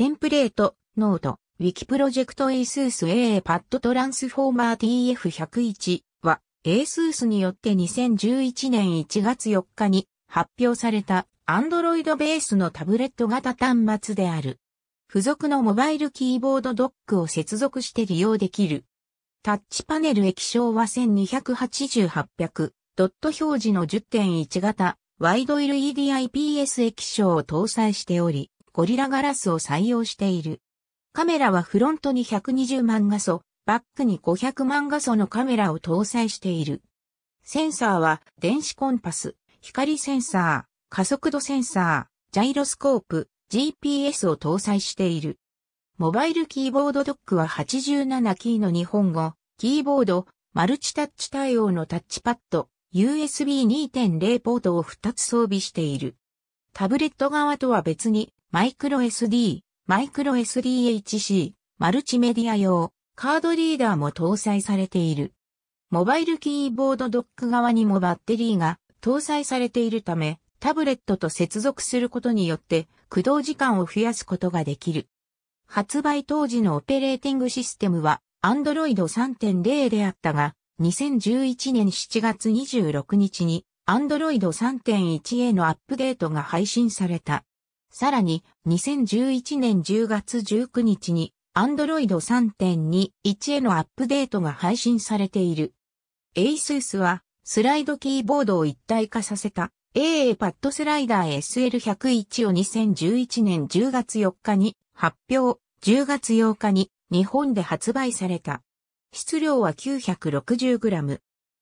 テンプレート、ノート、ウィキプロジェクト ASUS Eee Pad Transformer TF101 は ASUS によって2011年1月4日に発表された Android ベースのタブレット型端末である。付属のモバイルキーボードドックを接続して利用できる。タッチパネル液晶は1280800ドット表示の10.1型ワイド LED IPS 液晶を搭載しており、ゴリラガラスを採用している。カメラはフロントに120万画素、バックに500万画素のカメラを搭載している。センサーは電子コンパス、光センサー、加速度センサー、ジャイロスコープ、GPS を搭載している。モバイルキーボードドックは87キーの日本語、キーボード、マルチタッチ対応のタッチパッド、USB 2.0ポートを2つ装備している。タブレット側とは別にマイクロ SD、マイクロ SDHC、マルチメディア用、カードリーダーも搭載されている。モバイルキーボードドック側にもバッテリーが搭載されているため、タブレットと接続することによって駆動時間を増やすことができる。発売当時のオペレーティングシステムは Android 3.0であったが、2011年7月26日に Android 3.1へのアップデートが配信された。さらに、2011年10月19日に、Android 3.21へのアップデートが配信されている。ASUS は、スライドキーボードを一体化させた AA パッドスライダー SL101 を2011年10月4日に発表、10月8日に日本で発売された。質量は 960g。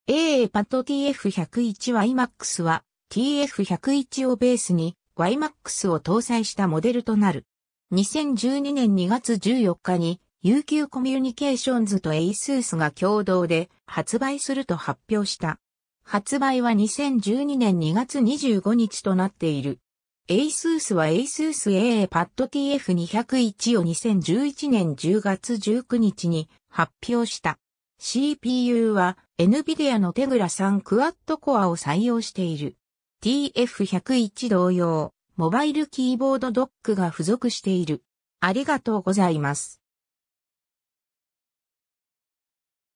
AA パッド TF101YMAX は TF101 をベースに YMAX を搭載したモデルとなる。2012年2月14日に UQ コミュニケーションズと ASUS が共同で発売すると発表した。発売は2012年2月25日となっている。ASUS は ASUS AA Pad TF201 を2011年10月19日に発表した。CPU は NVIDIA のテグラ3クワッドコアを採用している。TF101 同様、モバイルキーボードドックが付属している。ありがとうございます。